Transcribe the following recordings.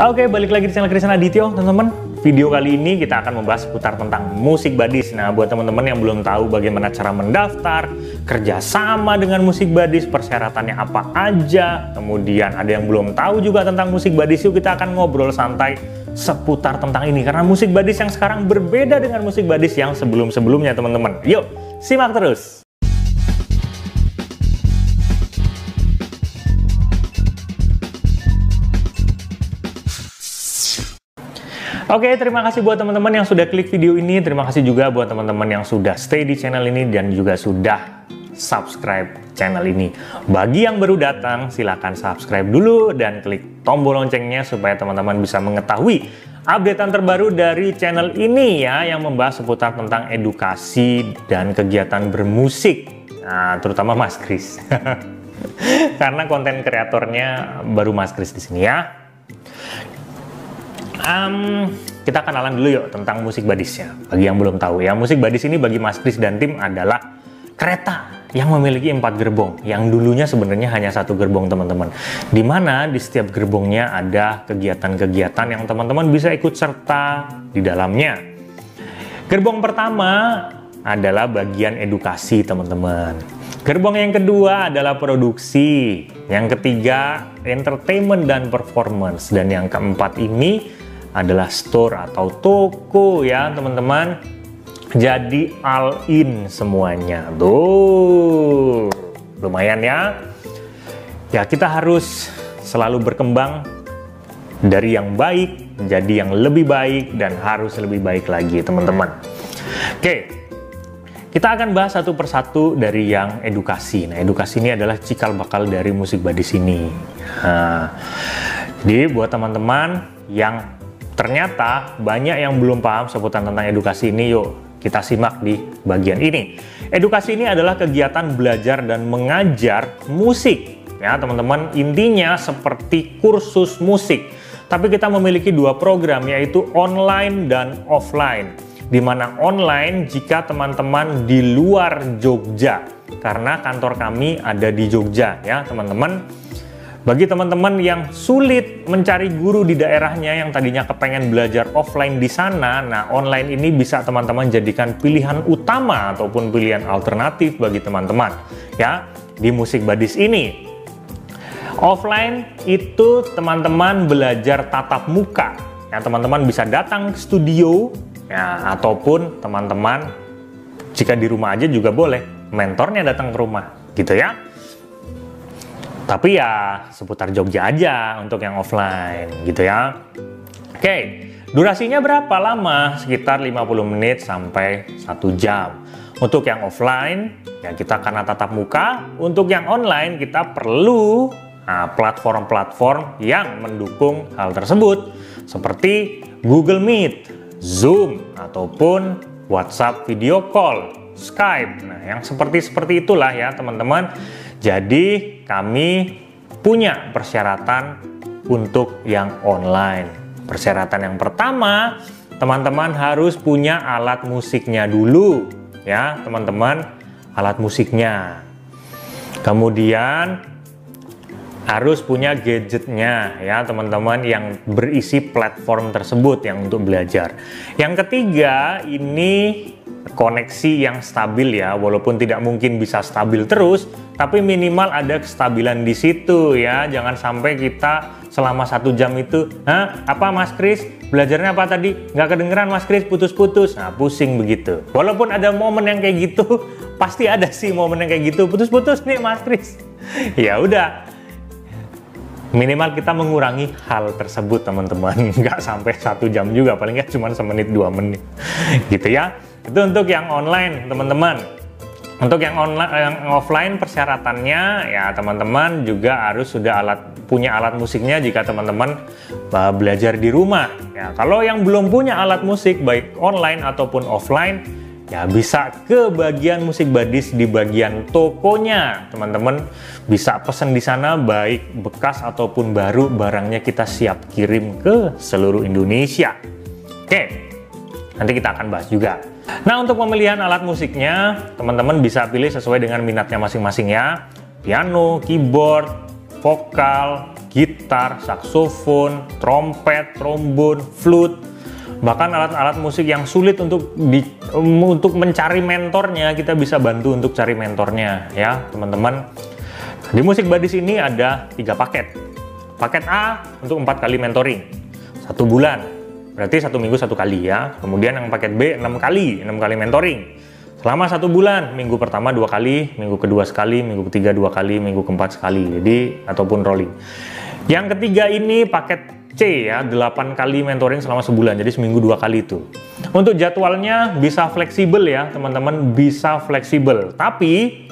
Oke, balik lagi di channel Krishna Adityo, teman-teman. Video kali ini kita akan membahas seputar tentang musik badis. Nah, buat teman-teman yang belum tahu bagaimana cara mendaftar, kerjasama dengan musik badis, persyaratannya apa aja, kemudian ada yang belum tahu juga tentang musik badis, yuk kita akan ngobrol santai seputar tentang ini. Karena musik badis yang sekarang berbeda dengan musik badis yang sebelum-sebelumnya, teman-teman. Yuk, simak terus! Oke, terima kasih buat teman-teman yang sudah klik video ini. Terima kasih juga buat teman-teman yang sudah stay di channel ini dan juga sudah subscribe channel ini. Bagi yang baru datang, silahkan subscribe dulu dan klik tombol loncengnya supaya teman-teman bisa mengetahui updatean terbaru dari channel ini ya yang membahas seputar tentang edukasi dan kegiatan bermusik. Nah, terutama Mas Kris. Karena konten kreatornya baru Mas Kris di sini ya. Um, kita kenalan dulu yuk tentang musik badisnya. Bagi yang belum tahu ya, musik badis ini bagi Mas Kris dan tim adalah kereta yang memiliki empat gerbong. Yang dulunya sebenarnya hanya satu gerbong teman-teman. Di mana di setiap gerbongnya ada kegiatan-kegiatan yang teman-teman bisa ikut serta di dalamnya. Gerbong pertama adalah bagian edukasi teman-teman. Gerbong yang kedua adalah produksi. Yang ketiga entertainment dan performance. Dan yang keempat ini adalah store atau toko ya teman-teman. Jadi all in semuanya. Tuh lumayan ya. Ya kita harus selalu berkembang dari yang baik jadi yang lebih baik dan harus lebih baik lagi teman-teman. Oke kita akan bahas satu persatu dari yang edukasi. Nah, edukasi ini adalah cikal bakal dari musik badis ini. Nah, jadi buat teman-teman yang Ternyata banyak yang belum paham seputar tentang edukasi ini, yuk kita simak di bagian ini. Edukasi ini adalah kegiatan belajar dan mengajar musik. Ya, teman-teman, intinya seperti kursus musik. Tapi kita memiliki dua program yaitu online dan offline. Di mana online jika teman-teman di luar Jogja karena kantor kami ada di Jogja ya, teman-teman bagi teman-teman yang sulit mencari guru di daerahnya yang tadinya kepengen belajar offline di sana, nah online ini bisa teman-teman jadikan pilihan utama ataupun pilihan alternatif bagi teman-teman ya di musik badis ini. Offline itu teman-teman belajar tatap muka. Ya, teman-teman bisa datang ke studio ya ataupun teman-teman jika di rumah aja juga boleh mentornya datang ke rumah gitu ya. Tapi ya seputar Jogja aja untuk yang offline gitu ya. Oke, durasinya berapa lama? Sekitar 50 menit sampai 1 jam. Untuk yang offline, ya kita karena tatap muka. Untuk yang online, kita perlu nah, platform-platform nah, yang mendukung hal tersebut. Seperti Google Meet, Zoom, ataupun WhatsApp video call, Skype. Nah, yang seperti-seperti itulah ya teman-teman. Jadi kami punya persyaratan untuk yang online. Persyaratan yang pertama, teman-teman harus punya alat musiknya dulu ya, teman-teman, alat musiknya. Kemudian harus punya gadgetnya ya teman-teman yang berisi platform tersebut yang untuk belajar. Yang ketiga ini koneksi yang stabil ya, walaupun tidak mungkin bisa stabil terus, tapi minimal ada kestabilan di situ ya. Jangan sampai kita selama satu jam itu, Hah, apa Mas Kris? Belajarnya apa tadi? Nggak kedengeran Mas Kris, putus-putus. Nah, pusing begitu. Walaupun ada momen yang kayak gitu, pasti ada sih momen yang kayak gitu, putus-putus nih Mas Kris. ya udah, minimal kita mengurangi hal tersebut teman-teman nggak sampai satu jam juga paling nggak cuma semenit dua menit gitu ya itu untuk yang online, teman-teman. Untuk yang online, yang offline persyaratannya ya teman-teman juga harus sudah alat punya alat musiknya jika teman-teman uh, belajar di rumah. Ya, kalau yang belum punya alat musik baik online ataupun offline ya bisa ke bagian musik badis di bagian tokonya. Teman-teman bisa pesen di sana baik bekas ataupun baru barangnya kita siap kirim ke seluruh Indonesia. Oke nanti kita akan bahas juga. Nah untuk pemilihan alat musiknya, teman-teman bisa pilih sesuai dengan minatnya masing-masing ya. Piano, keyboard, vokal, gitar, saksofon, trompet, trombon, flute, bahkan alat-alat musik yang sulit untuk di, um, untuk mencari mentornya kita bisa bantu untuk cari mentornya ya teman-teman. Di musik badis ini ada tiga paket. Paket A untuk empat kali mentoring satu bulan. Berarti satu minggu satu kali ya. Kemudian yang paket B enam kali enam kali mentoring. Selama satu bulan minggu pertama dua kali minggu kedua sekali minggu ketiga dua kali minggu keempat sekali jadi ataupun rolling. Yang ketiga ini paket C ya, 8 kali mentoring selama sebulan, jadi seminggu dua kali itu. Untuk jadwalnya bisa fleksibel ya, teman-teman bisa fleksibel. Tapi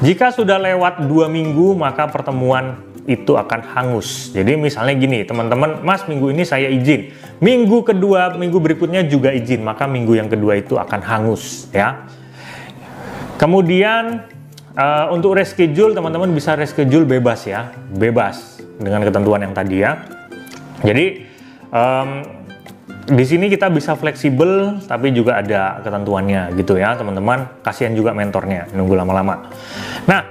jika sudah lewat dua minggu, maka pertemuan itu akan hangus. Jadi misalnya gini, teman-teman, Mas minggu ini saya izin, minggu kedua, minggu berikutnya juga izin, maka minggu yang kedua itu akan hangus ya. Kemudian uh, untuk reschedule, teman-teman bisa reschedule bebas ya, bebas dengan ketentuan yang tadi ya. Jadi um, di sini kita bisa fleksibel tapi juga ada ketentuannya gitu ya teman-teman. Kasihan juga mentornya nunggu lama-lama. Nah,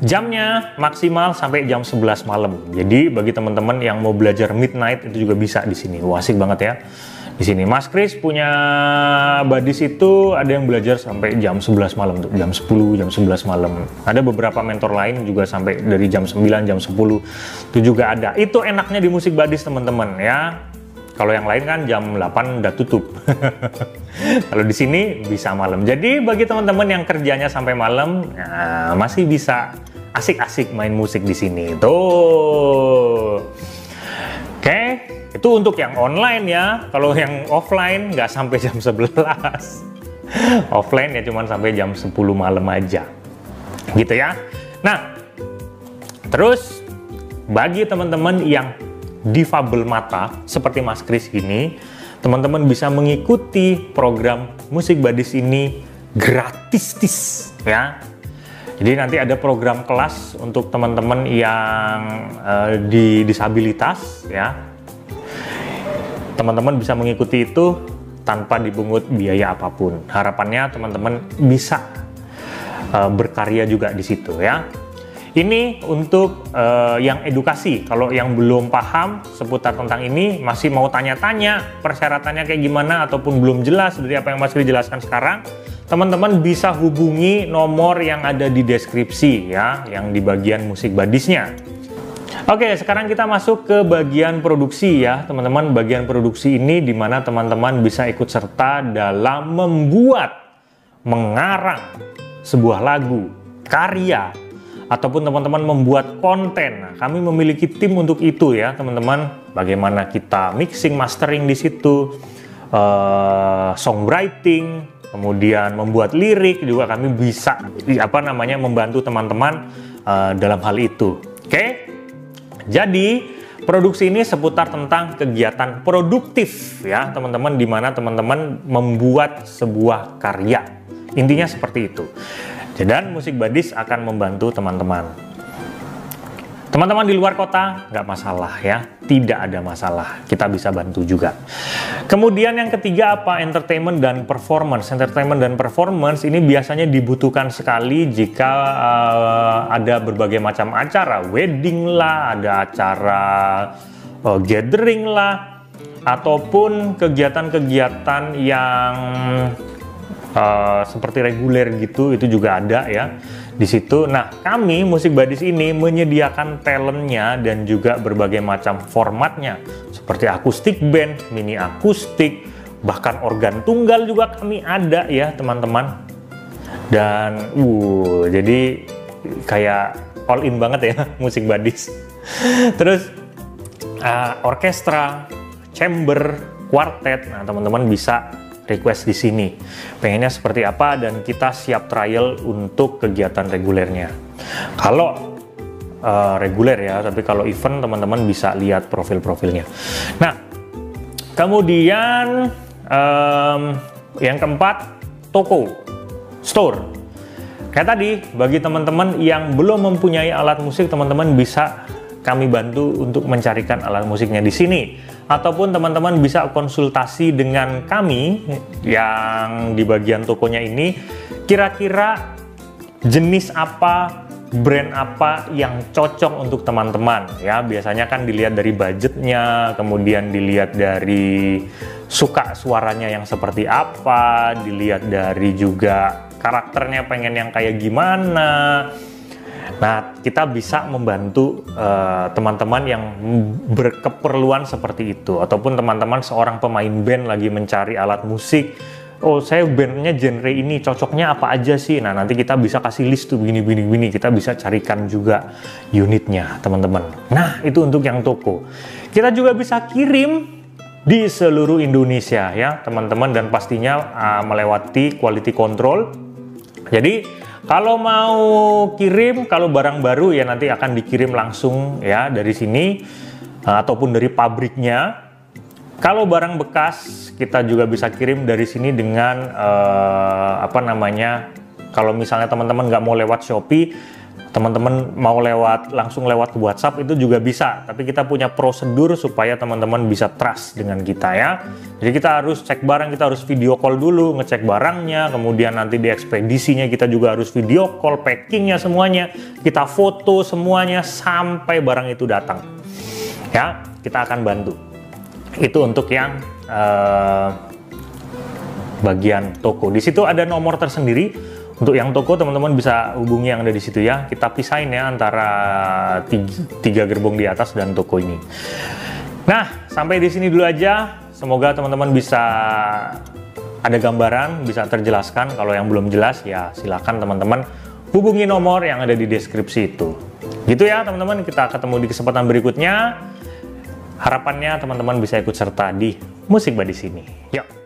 jamnya maksimal sampai jam 11 malam. Jadi bagi teman-teman yang mau belajar midnight itu juga bisa di sini. Wah, asik banget ya di sini. Mas Kris punya badis itu ada yang belajar sampai jam 11 malam tuh, jam 10, jam 11 malam. Ada beberapa mentor lain juga sampai dari jam 9, jam 10 itu juga ada. Itu enaknya di musik badis teman-teman ya. Kalau yang lain kan jam 8 udah tutup. Kalau di sini bisa malam. Jadi bagi teman-teman yang kerjanya sampai malam, ya, masih bisa asik-asik main musik di sini. Tuh. Itu untuk yang online ya. Kalau yang offline nggak sampai jam 11. offline ya cuman sampai jam 10 malam aja. Gitu ya. Nah, terus bagi teman-teman yang difabel mata seperti Mas Kris ini, teman-teman bisa mengikuti program musik badis ini gratis ya. Jadi nanti ada program kelas untuk teman-teman yang uh, di disabilitas ya teman-teman bisa mengikuti itu tanpa dibungut biaya apa pun. Harapannya teman-teman bisa uh, berkarya juga di situ ya. Ini untuk uh, yang edukasi. Kalau yang belum paham seputar tentang ini, masih mau tanya-tanya persyaratannya kayak gimana ataupun belum jelas dari apa yang Mas jelaskan sekarang, teman-teman bisa hubungi nomor yang ada di deskripsi ya, yang di bagian musik badisnya. Oke, sekarang kita masuk ke bagian produksi ya, teman-teman. Bagian produksi ini di mana teman-teman bisa ikut serta dalam membuat, mengarang sebuah lagu, karya, ataupun teman-teman membuat konten. Nah, kami memiliki tim untuk itu ya, teman-teman. Bagaimana kita mixing, mastering di situ, uh, songwriting, kemudian membuat lirik juga kami bisa apa namanya membantu teman-teman uh, dalam hal itu. Oke? Okay? Jadi, produksi ini seputar tentang kegiatan produktif ya, teman-teman di mana teman-teman membuat sebuah karya. Intinya seperti itu. Dan musik badis akan membantu teman-teman Teman-teman di luar kota nggak masalah ya, tidak ada masalah. Kita bisa bantu juga. Kemudian yang ketiga apa? Entertainment dan performance. Entertainment dan performance ini biasanya dibutuhkan sekali jika uh, ada berbagai macam acara, wedding lah, ada acara uh, gathering lah, ataupun kegiatan-kegiatan yang uh, seperti reguler gitu, itu juga ada ya di situ. Nah, kami Musik Badis ini menyediakan talentnya dan juga berbagai macam formatnya seperti akustik band, mini akustik, bahkan organ tunggal juga kami ada ya teman-teman. Dan uh jadi kayak all in banget ya Musik Badis. Terus uh, orkestra, chamber, quartet. Nah, teman-teman bisa request di sini. Pengennya seperti apa dan kita siap trial untuk kegiatan regulernya. Kalau uh, reguler ya, tapi kalau event teman-teman bisa lihat profil-profilnya. Nah, kemudian um, yang keempat toko, store. Kayak tadi, bagi teman-teman yang belum mempunyai alat musik, teman-teman bisa kami bantu untuk mencarikan alat musiknya di sini ataupun teman-teman bisa konsultasi dengan kami yang di bagian tokonya ini kira-kira jenis apa brand apa yang cocok untuk teman-teman ya. Biasanya kan dilihat dari budgetnya kemudian dilihat dari suka suaranya yang seperti apa dilihat dari juga karakternya pengen yang kayak gimana Nah, kita bisa membantu eh, teman-teman uh, yang berkeperluan seperti itu, ataupun teman-teman seorang pemain band lagi mencari alat musik. Oh, saya bandnya genre ini cocoknya apa aja sih? Nah, nanti kita bisa kasih list tuh begini, begini, begini. Kita bisa carikan juga unitnya, teman-teman. Nah, itu untuk yang toko. Kita juga bisa kirim di seluruh Indonesia ya, teman-teman, dan pastinya uh, melewati quality control. Jadi kalau mau kirim, kalau barang baru ya nanti akan dikirim langsung ya dari sini uh, ataupun dari pabriknya. Kalau barang bekas kita juga bisa kirim dari sini dengan uh, apa namanya? Kalau misalnya teman-teman nggak mau lewat Shopee, teman-teman mau lewat langsung lewat WhatsApp itu juga bisa. Tapi kita punya prosedur supaya teman-teman bisa trust dengan kita ya. Jadi kita harus cek barang kita harus video call dulu ngecek barangnya kemudian nanti di ekspedisinya kita juga harus video call packingnya semuanya kita foto semuanya sampai barang itu datang. Ya kita akan bantu. Itu untuk yang uh, bagian toko. Di situ ada nomor tersendiri untuk yang toko teman-teman bisa hubungi yang ada di situ ya. Kita pisahin ya antara tiga, gerbong di atas dan toko ini. Nah, sampai di sini dulu aja. Semoga teman-teman bisa ada gambaran, bisa terjelaskan. Kalau yang belum jelas ya silakan teman-teman hubungi nomor yang ada di deskripsi itu. Gitu ya teman-teman, kita ketemu di kesempatan berikutnya. Harapannya teman-teman bisa ikut serta di Musik Badis ini. Yuk!